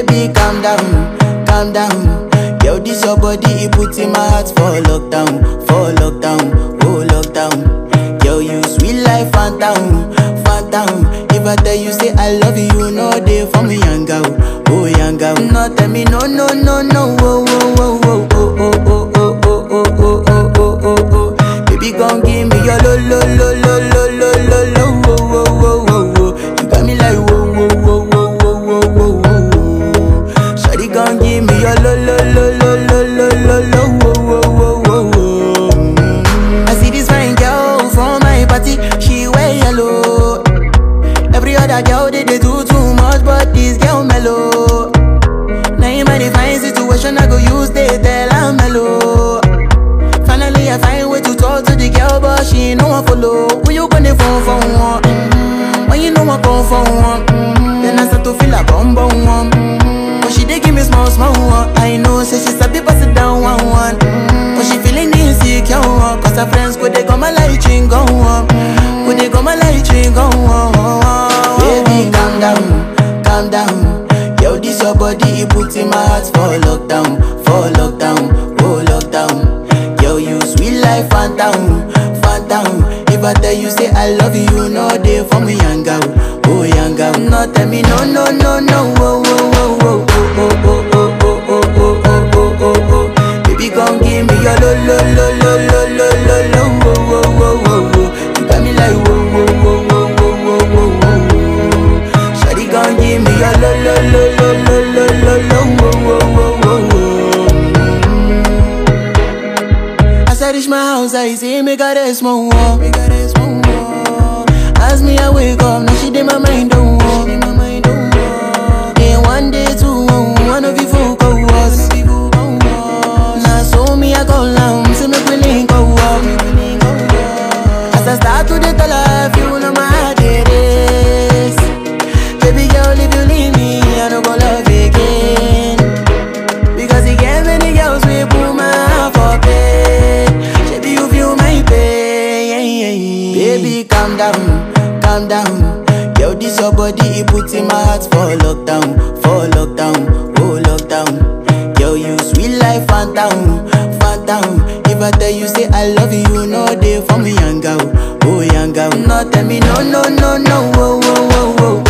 Baby, calm down, calm down. Yo, this your body, it puts in my heart for lockdown, for lockdown, oh lockdown. Yo, you sweet life, phantom, phantom. If I tell you say I love you, no day for me, young girl, oh young girl. No tell me no, no, no, no, oh, oh, oh, oh, oh, oh, oh, do too much, but this girl mellow. Now in my divine situation, I go use they tell I'm mellow. Finally, I find way to talk to the girl, but she ain't no one follow. Who you gonna phone for one? Mm-hmm. When you know I come for one, mm-hmm. then I start to feel a bum bum one. Mm-hmm. But she dey give me small small one. I know, say she sabi pass it down one one. Mm-hmm. But she feeling insecure, cause her friends down, calm down. Yo, this your body, it puts in my heart for lockdown, for lockdown, oh lockdown. Yo, you sweet life, phantom, phantom. If I tell you say I love you, no day for me, young girl, oh young girl. No tell me no, no, no, no, oh, oh, oh, oh, oh, oh, oh, oh, oh, oh, oh, oh, oh, oh. Baby, gon' give me your lo, lo, lo, lo, lo, House, I see. Me got a small wall. As me, I wake up, now she did my mind don't walk. Calm down. Yo, this your body, it puts in my heart for lockdown, for lockdown, oh lockdown. Yo, you sweet life, phantom, phantom. If I tell you say I love you, no day for me, young girl, oh young girl. No, tell me no, no, no, no, oh, oh, oh, oh,